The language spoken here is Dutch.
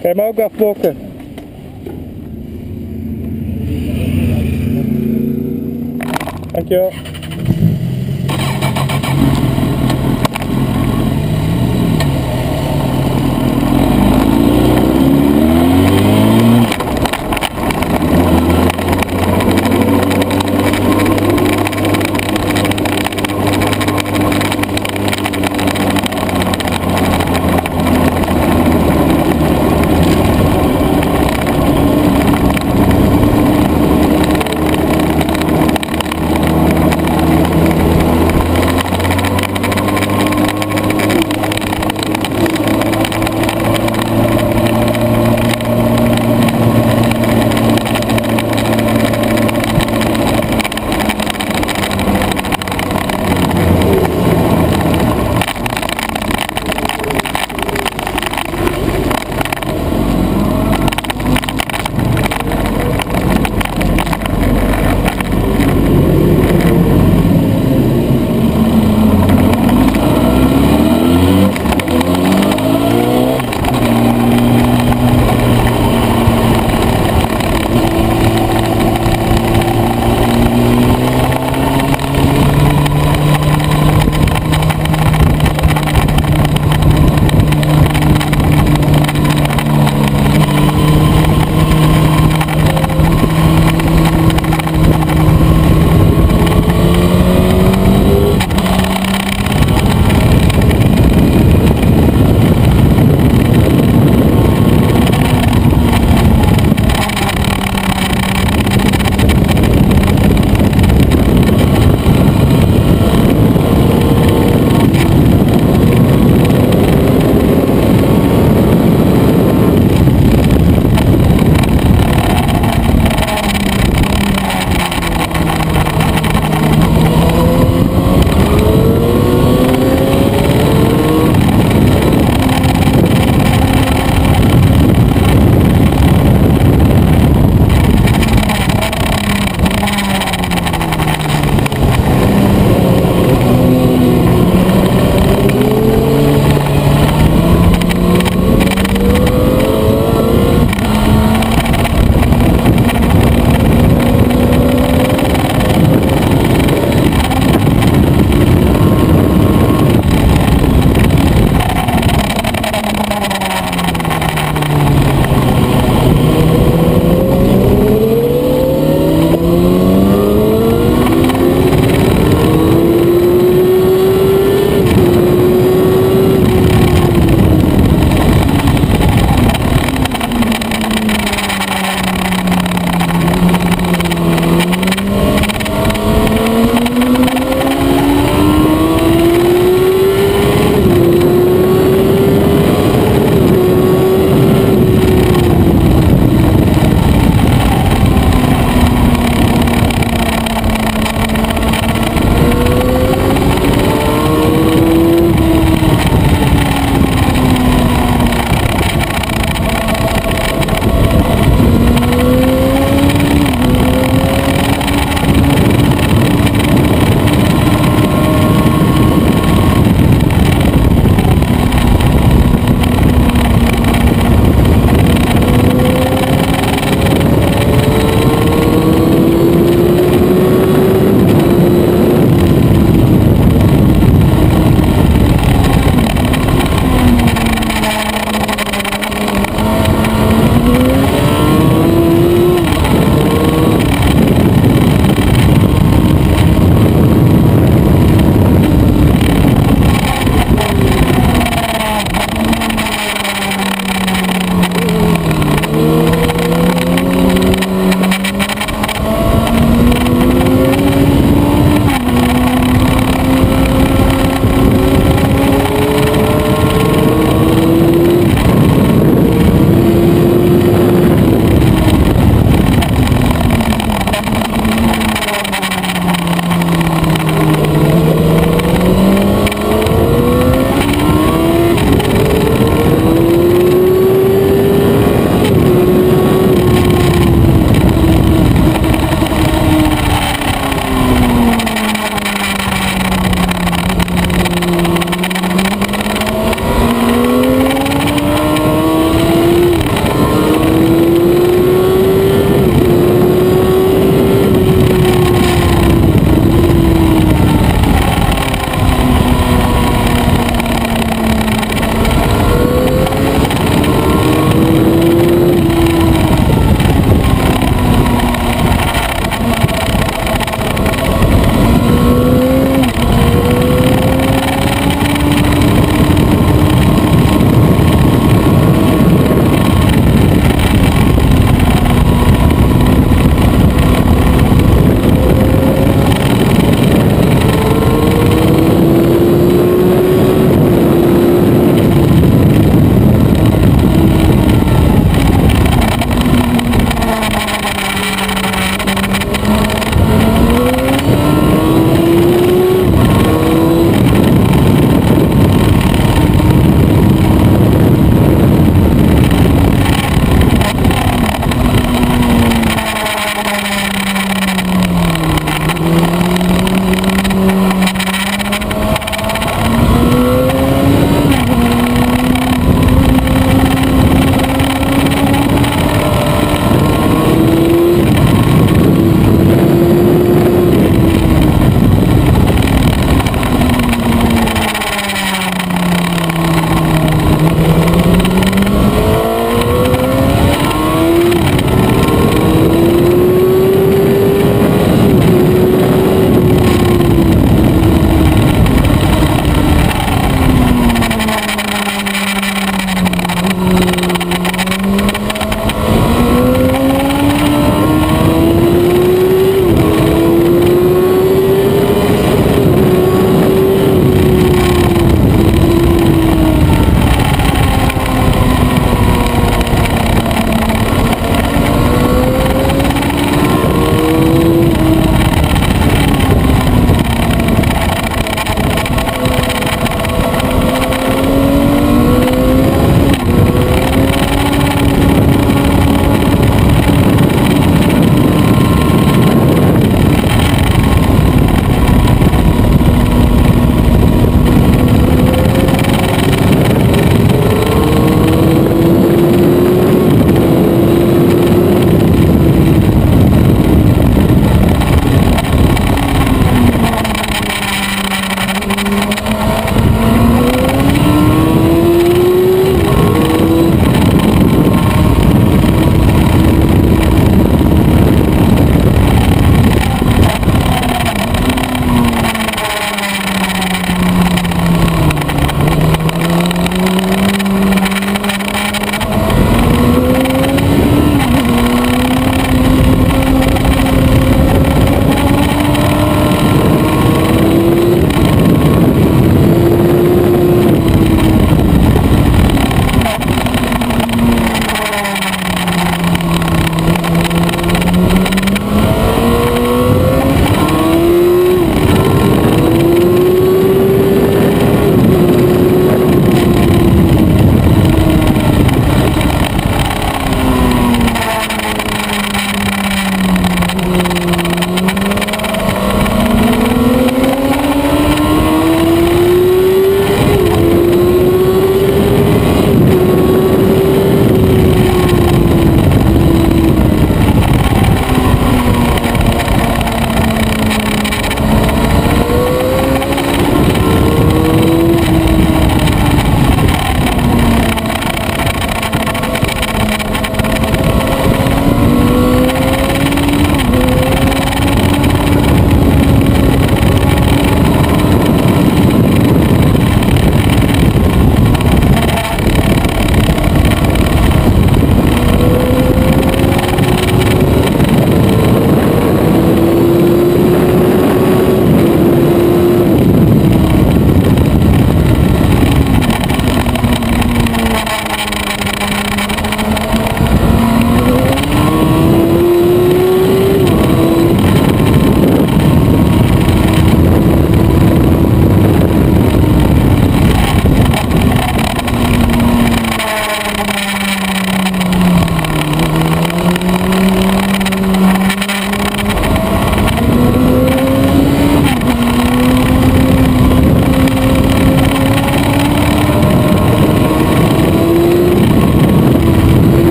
Kan je hem ook afpokken? Dankjewel.